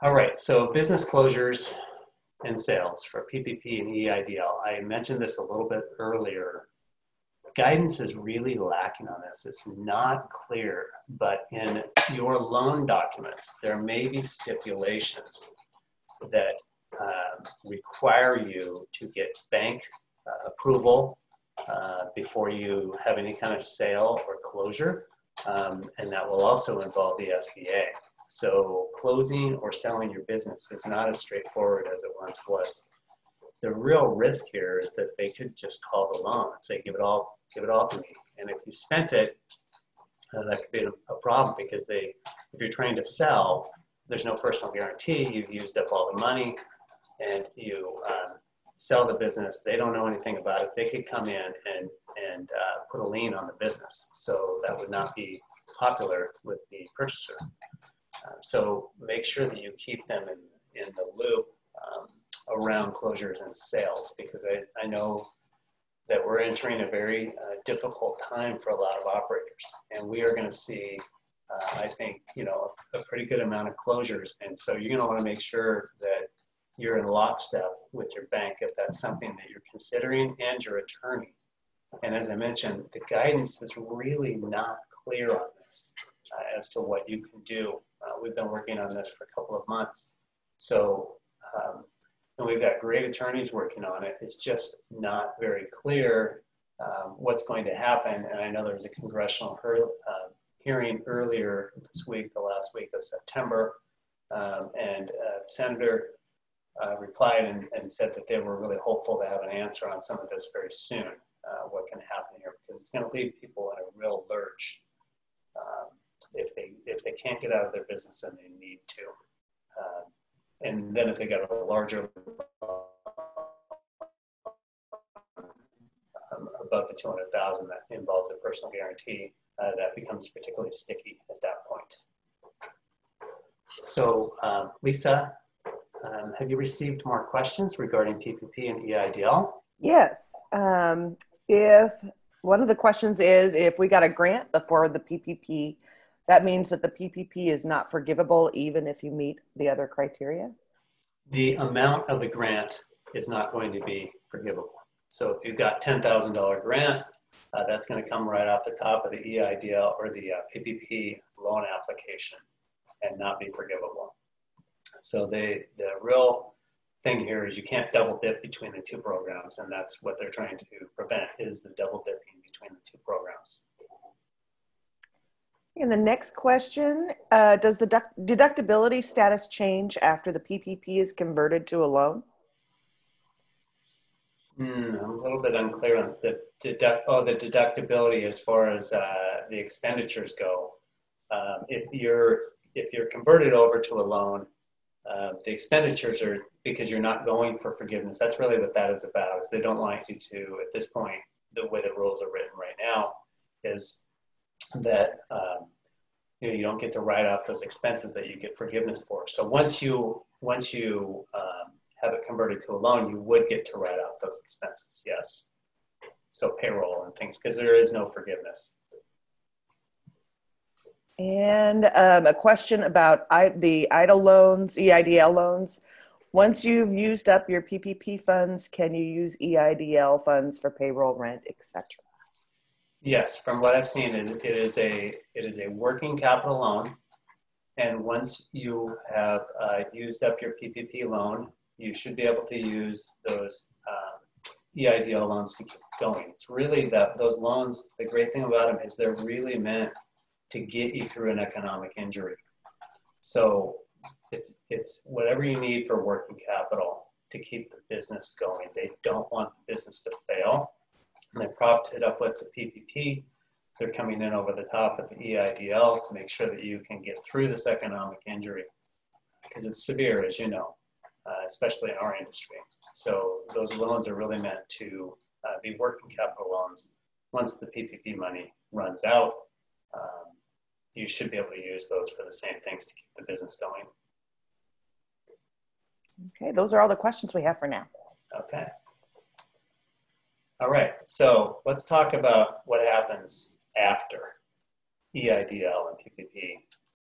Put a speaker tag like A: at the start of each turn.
A: All right, so business closures and sales for PPP and EIDL. I mentioned this a little bit earlier. Guidance is really lacking on this. It's not clear, but in your loan documents, there may be stipulations that uh, require you to get bank uh, approval uh, before you have any kind of sale or closure. Um, and that will also involve the SBA. So closing or selling your business is not as straightforward as it once was. The real risk here is that they could just call the loan and say, give it all, give it all to me. And if you spent it, uh, that could be a, problem because they, if you're trying to sell, there's no personal guarantee. You've used up all the money and you um, sell the business. They don't know anything about it. They could come in and, and uh, put a lien on the business. So that would not be popular with the purchaser. Um, so make sure that you keep them in, in the loop um, around closures and sales because I, I know that we're entering a very uh, difficult time for a lot of operators. And we are going to see uh, I think you know a, pretty good amount of closures. And so you're going to want to make sure that you're in lockstep with your bank if that's something that you're considering and your attorney. And as I mentioned the guidance is really not clear on this uh, as to what you can do we've been working on this for a couple of months. So, um, and we've got great attorneys working on it. It's just not very clear um, what's going to happen. And I know there was a congressional uh, hearing earlier this week, the last week of September, um, and uh, senator uh, replied and, and, said that they were really hopeful to have an answer on some of this very soon. Uh, what can happen here because it's going to leave people in a real lurch if they if they can't get out of their business and they need to. Uh, and then if they got a larger um, above the 200,000 that involves a personal guarantee, uh, that becomes particularly sticky at that point. So um, Lisa, um, have you received more questions regarding PPP and EIDL?
B: Yes. Um, if one of the questions is if we got a grant before the PPP that means that the PPP is not forgivable even if you meet the other criteria?
A: The amount of the grant is not going to be forgivable. So if you've got $10,000 grant, uh, that's going to come right off the top of the EIDL or the uh, PPP loan application and not be forgivable. So they, the real thing here is you can't double dip between the two programs, and that's what they're trying to prevent is the double dipping between the two programs.
B: And the next question, uh, does the deductibility status change after the PPP is converted to a loan?
A: Mm, I'm a little bit unclear on the deduct. Oh, the deductibility as far as uh, the expenditures go. Um, if you're if you're converted over to a loan, uh, the expenditures are because you're not going for forgiveness. That's really what that is about. Is they don't want you to at this point the way the rules are written right now is that um, you know you don't get to write off those expenses that you get forgiveness for. So once you once you um, have it converted to a loan, you would get to write off those expenses. Yes. So payroll and things because there is no forgiveness.
B: And um, a question about I, the EIDL loans, EIDL loans. Once you've used up your PPP funds, can you use EIDL funds for payroll, rent, etc.?
A: Yes, from what I've seen, it, it is a it is a working capital loan, and once you have uh, used up your PPP loan, you should be able to use those um, EIDL loans to keep going. It's really that those loans. The great thing about them is they're really meant to get you through an economic injury. So it's it's whatever you need for working capital to keep the business going. They don't want the business to fail and they propped it up with the PPP. They're coming in over the top at the EIDL to make sure that you can get through this economic injury because it's severe, as you know, uh, especially in our industry. So those loans are really meant to uh, be working capital loans. Once the PPP money runs out, um, you should be able to use those for the same things to keep the business going.
B: Okay, those are all the questions we have for now.
A: Okay. All right, so let's talk about what happens after EIDL and PPP.